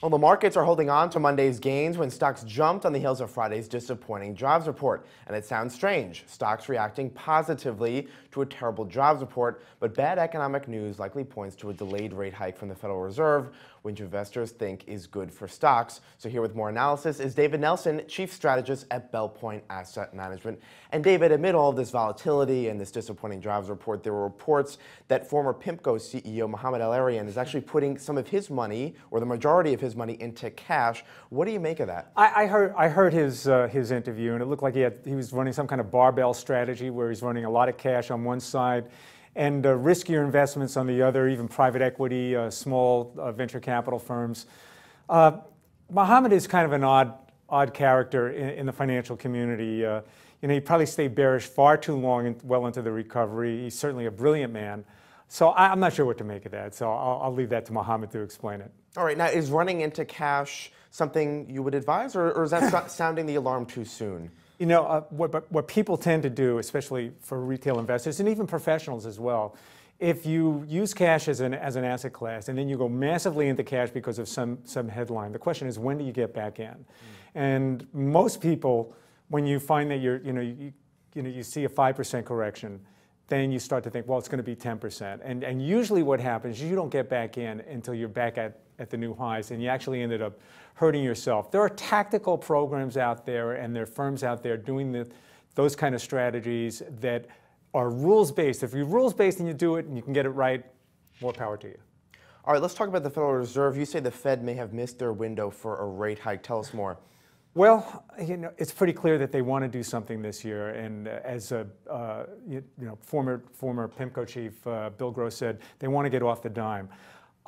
Well, the markets are holding on to Monday's gains when stocks jumped on the heels of Friday's disappointing jobs report. And it sounds strange. Stocks reacting positively to a terrible jobs report, but bad economic news likely points to a delayed rate hike from the Federal Reserve, which investors think is good for stocks. So here with more analysis is David Nelson, Chief Strategist at Belpointe Asset Management. And David, amid all of this volatility and this disappointing jobs report, there were reports that former PIMCO CEO Mohamed El-Erian is actually putting some of his money, or the majority of his his money into cash. What do you make of that? I, I heard I heard his uh, his interview, and it looked like he had he was running some kind of barbell strategy where he's running a lot of cash on one side and uh, riskier investments on the other, even private equity, uh, small uh, venture capital firms. Uh, Mohamed is kind of an odd odd character in, in the financial community. Uh, you know, he probably stayed bearish far too long and well into the recovery. He's certainly a brilliant man. So I, am not sure what to make of that. So I'll, I'll leave that to Mohamed to explain it. All right. Now, is running into cash something you would advise, or, or is that sounding the alarm too soon? You know, uh, what, what people tend to do, especially for retail investors and even professionals as well, if you use cash as an, as an asset class and then you go massively into cash because of some, some headline, the question is when do you get back in? Mm. And most people, when you find that you're, you know, you, you know, you see a 5% correction, then you start to think, well, it's going to be 10%. And, and usually what happens is you don't get back in until you're back at, at the new highs, and you actually ended up hurting yourself. There are tactical programs out there, and there are firms out there doing the, those kind of strategies that are rules-based. If you're rules-based and you do it and you can get it right, more power to you. All right, let's talk about the Federal Reserve. You say the Fed may have missed their window for a rate hike. Tell us more. Well, you know, it's pretty clear that they want to do something this year. And uh, as a uh, you, know, former former PIMCO chief uh, Bill Gross said, they want to get off the dime.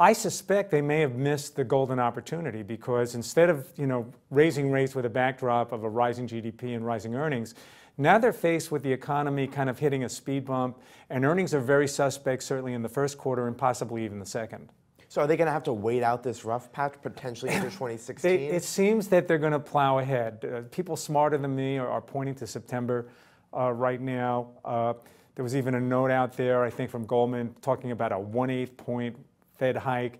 I suspect they may have missed the golden opportunity because instead of you know raising rates with a backdrop of a rising GDP and rising earnings, now they're faced with the economy kind of hitting a speed bump, and earnings are very suspect, certainly in the first quarter and possibly even the second. So are they going to have to wait out this rough patch potentially into 2016? They, it seems that they're going to plow ahead. Uh, people smarter than me are, are pointing to September uh, right now. Uh, there was even a note out there, I think, from Goldman talking about a one-eighth point Fed hike.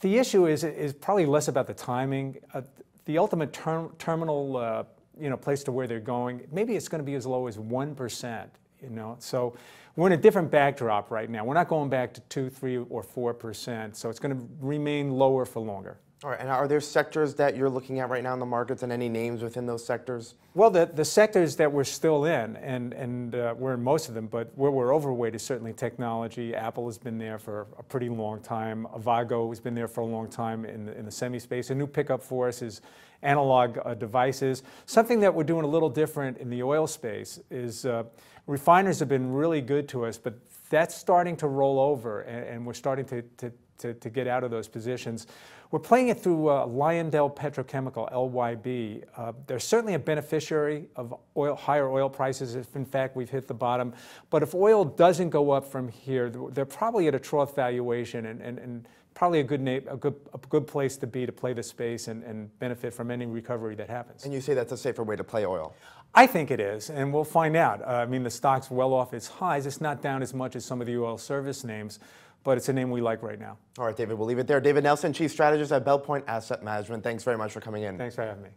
The issue is, is probably less about the timing. Uh, the ultimate term, terminal uh, you know, place to where they're going, maybe it's going to be as low as 1% you know. So we're in a different backdrop right now. We're not going back to two, three, or four percent. So it's going to remain lower for longer. All right, and are there sectors that you're looking at right now in the markets and any names within those sectors? Well, the, the sectors that we're still in, and, and uh, we're in most of them, but where we're overweight is certainly technology. Apple has been there for a pretty long time. Avago has been there for a long time in the, in the semi space. A new pickup for us is analog uh, devices. Something that we're doing a little different in the oil space is uh, refiners have been really good to us, but that's starting to roll over, and, and we're starting to, to to, to get out of those positions. We're playing it through uh, Lyondell Petrochemical, LYB. Uh, they're certainly a beneficiary of oil, higher oil prices if in fact we've hit the bottom. But if oil doesn't go up from here, they're probably at a trough valuation and, and, and probably a good, a good, a good place to be to play the space and, and benefit from any recovery that happens. And you say that's a safer way to play oil? I think it is, and we'll find out. Uh, I mean, the stock's well off its highs. It's not down as much as some of the oil service names, but it's a name we like right now. All right, David, we'll leave it there. David Nelson, Chief Strategist at Belpointe Asset Management. Thanks very much for coming in. Thanks for having me.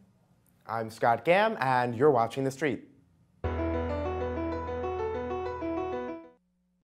I'm Scott Gamm, and you're watching The Street.